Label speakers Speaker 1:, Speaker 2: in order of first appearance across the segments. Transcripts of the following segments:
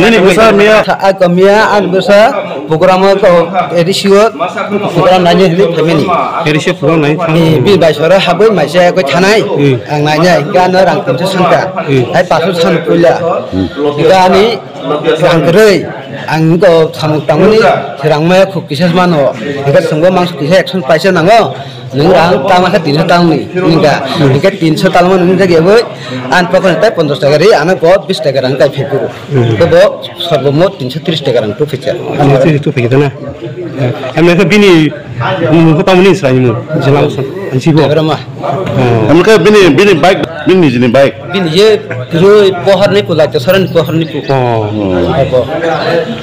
Speaker 1: nini besar mia.
Speaker 2: Akamia an besa program ko edisiot program nanya hili family.
Speaker 3: Erishe program nai
Speaker 2: Ni bi baisora habai maisa ko thanai ang nanya hingga na rang tinsa sangka. Ai pasu san pula. Hingga ni rang kerei ang ko samuk tanguni sirang maya ku kisah mano. Hingga sungguh mangsu kisah action paisa nango. nung rang tama sa tinsa tang ni hingga hingga tinsa tang mo nung jagi boy an pakon tai 50 টাকা রে আমি বহুত 20 টাকা রাং তাই ফেকু তো ব সর্বমোট 330 টাকা রাং তো ফেচা
Speaker 3: Ani tu tu pergi sana. Emne ke bini mu tamu ni selain mu jelang san. Anji bo.
Speaker 2: এবার মা
Speaker 1: mereka bini bini baik bini jenis baik
Speaker 2: বিন ইয়ে রো পহর নি কুলা তো সরন পহর নি কু
Speaker 3: Oh.
Speaker 2: আইব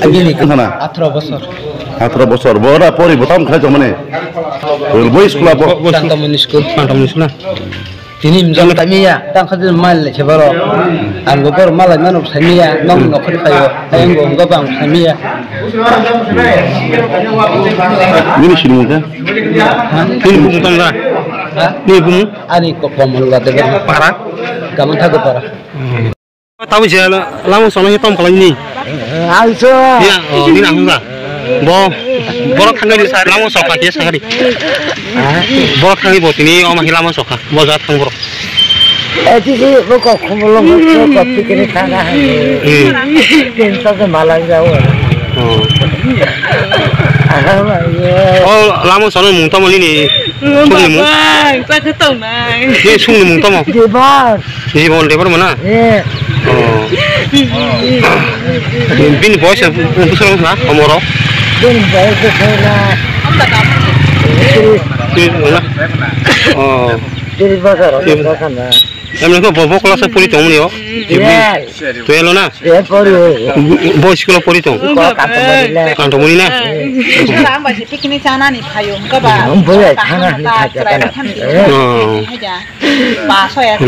Speaker 2: আমি নি
Speaker 1: Sana?
Speaker 2: 18 বছর
Speaker 1: atau bosor bora pori botam kerja mana boy sekolah bo
Speaker 2: Shanta Moni
Speaker 3: school tini mzong
Speaker 2: tamia tang khadin mal le chebaro an gopor mal ngano samia nong no khol khayo ang go ngo samia ni
Speaker 1: shi mu ta
Speaker 3: ni mu ta
Speaker 2: ra
Speaker 3: ni mu
Speaker 2: ani ko komol ga de
Speaker 3: para
Speaker 2: kamu thago para
Speaker 3: tahu je lamun sono hitam kalau ini.
Speaker 2: Also
Speaker 3: ya oh ini nang enggak bo borok tangi di sari. Lamo soka
Speaker 4: malang
Speaker 3: Oh, lama sana mung tomo mana? Oh. Doon ba ito ko na...
Speaker 5: Ang
Speaker 3: baga mo. Oh. Na. Iya. Tuh na.
Speaker 5: Na. Sana kayu, ya.